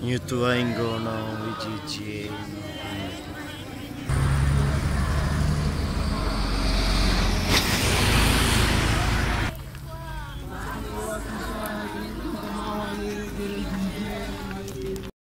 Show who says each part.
Speaker 1: YouTube ain't going on with